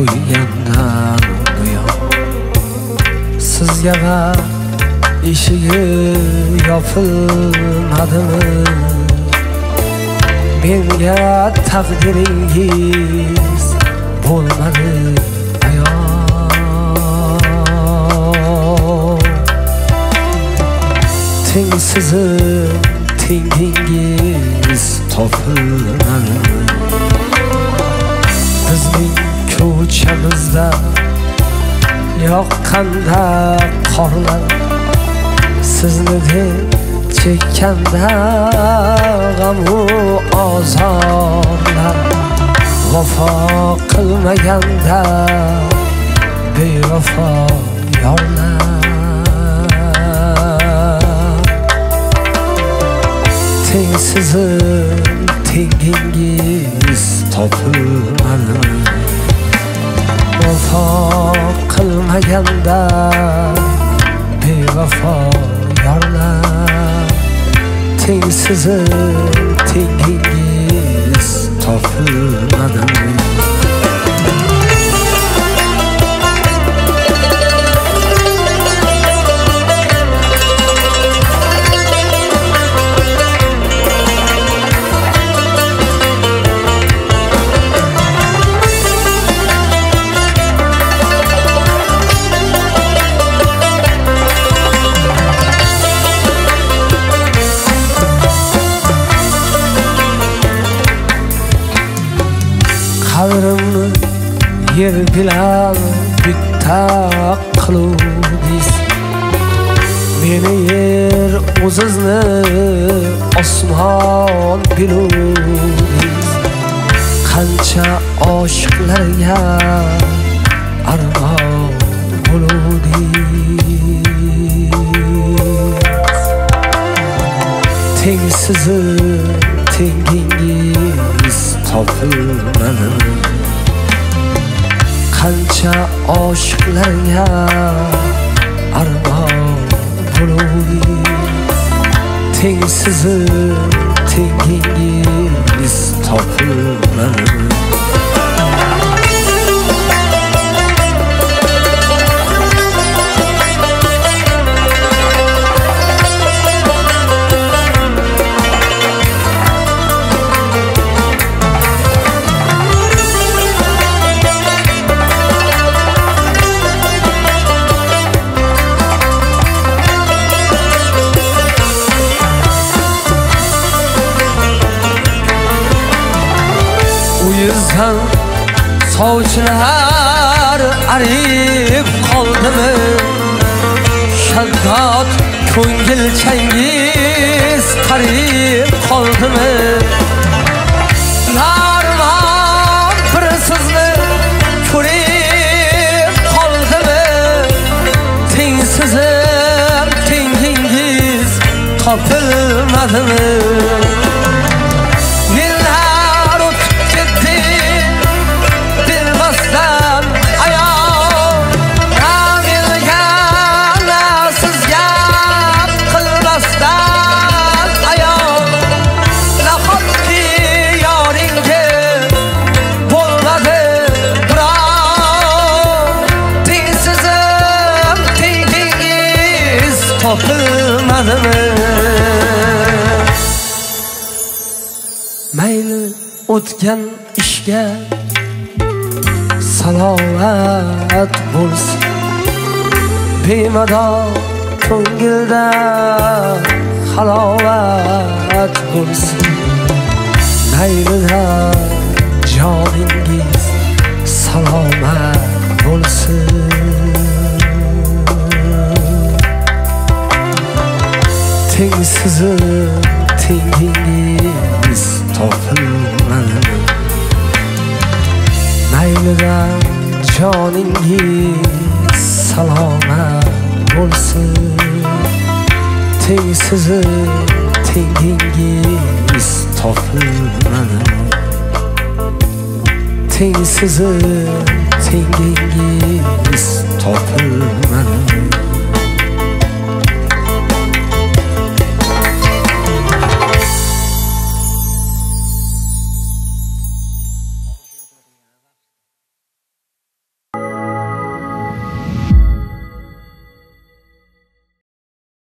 qo'ygandan buyon sizga eshigi yopilmadimi menga taqdiringiz bo'lmadi ayon tengsizim tengingiz topilmadi bizning ko'chamizda yoqqanda qorlar sizni deb chekkanda g'amu ozorlar vafo qilmaganda bevafo yorlar tengsizim tengingiz topilmadi vafo qilmaganda bevafo yorlar tengsizi tengingiz topilmadi yer bilan bitta qiluvdingiz meni yer o'zizni osmon biluvdingiz. Qancha oshiqlarga armon bo'luvdingiz. Tengsizi tengingiz topilmadi qancha oshiqlarga armon bo'luvdingiz tengsizi tengingiz topilmadi u yüzden sovchilar arib qoldimi? Shaddod ko'ngilchangiz qarib qoldimi? Narmon bir sizni ko'rib qoldimi? Tengsizim tengingiz topilmadimi? Topilmadimi mayli o'tgan ishga salovat bo'lsin. Bemador ko'ngilda halovat bo'lsin. Maylida joningiz salomat bo'lsin. Tengsizim tengingiz topilmadi maylida joningiz salomat bo'lsin tengsizim tengingiz topilmadi tengsizim tengingiz topilmadi